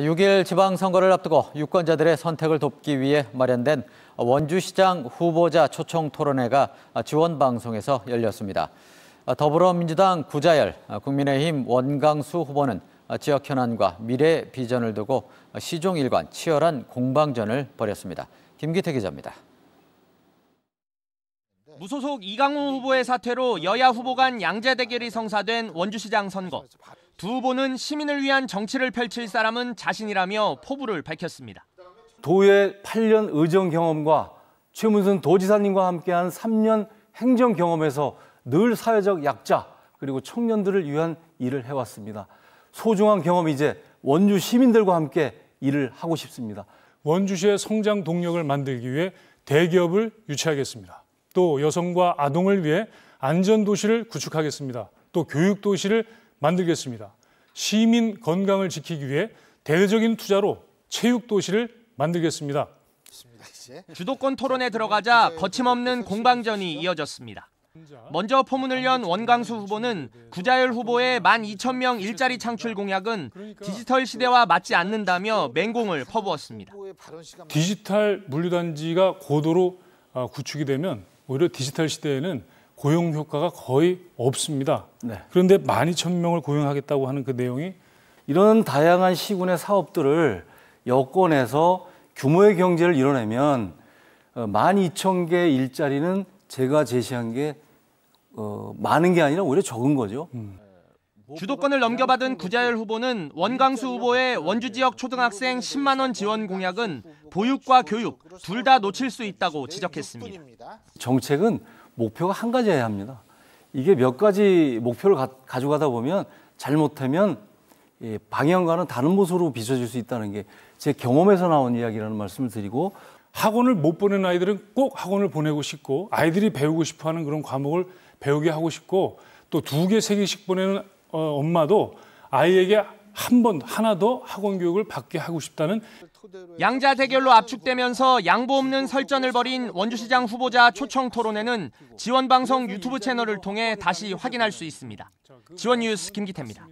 6일 지방선거를 앞두고 유권자들의 선택을 돕기 위해 마련된 원주시장 후보자 초청 토론회가 지원 방송에서 열렸습니다. 더불어민주당 구자열, 국민의힘 원강수 후보는 지역 현안과 미래 비전을 두고 시종 일관 치열한 공방전을 벌였습니다. 김기태 기자입니다. 무소속 이강호 후보의 사퇴로 여야 후보 간 양자 대결이 성사된 원주시장 선거. 두 후보는 시민을 위한 정치를 펼칠 사람은 자신이라며 포부를 밝혔습니다. 도의 8년 의정 경험과 최문순 도지사님과 함께한 3년 행정 경험에서 늘 사회적 약자 그리고 청년들을 위한 일을 해왔습니다. 소중한 경험 이제 원주 시민들과 함께 일을 하고 싶습니다. 원주시의 성장 동력을 만들기 위해 대기업을 유치하겠습니다. 또 여성과 아동을 위해 안전도시를 구축하겠습니다. 또 교육도시를 만들겠습니다. 시민 건강을 지키기 위해 대대적인 투자로 체육도시를 만들겠습니다. 주도권 토론에 들어가자 거침없는 공방전이 이어졌습니다. 먼저 포문을 연 원광수 후보는 구자열 후보의 12,000명 일자리 창출 공약은 디지털 시대와 맞지 않는다며 맹공을 퍼부었습니다. 디지털 물류단지가 고도로 구축이 되면 오히려 디지털 시대에는 고용 효과가 거의 없습니다. 네. 그런데 12,000명을 고용하겠다고 하는 그 내용이 이런 다양한 시군의 사업들을 여권에서 규모의 경제를 이뤄내면 12,000개 어, 일자리는 제가 제시한 게 어, 많은 게 아니라 오히려 적은 거죠. 음. 주도권을 넘겨받은 구자열 후보는 원광수 후보의 원주 지역 초등학생 10만 원 지원 공약은 보육과 교육 둘 다 놓칠 수 있다고 지적했습니다. 정책은 목표가 한 가지여야 합니다. 이게 몇 가지 목표를 가, 져가다 보면 잘못하면 예, 방향과는 다른 모습으로 비춰질 수 있다는 게 제 경험에서 나온 이야기라는 말씀을 드리고 학원을 못 보낸 아이들은 꼭 학원을 보내고 싶고 아이들이 배우고 싶어하는 그런 과목을 배우게 하고 싶고 또 두 개, 세 개씩 보내는 어, 엄마도 아이에게 한 번 하나 더 학원 교육을 받게 하고 싶다는 양자 대결로 압축되면서 양보 없는 설전을 벌인 원주시장 후보자 초청 토론회는 지원 방송 유튜브 채널을 통해 다시 확인할 수 있습니다. 지원 뉴스 김기태입니다.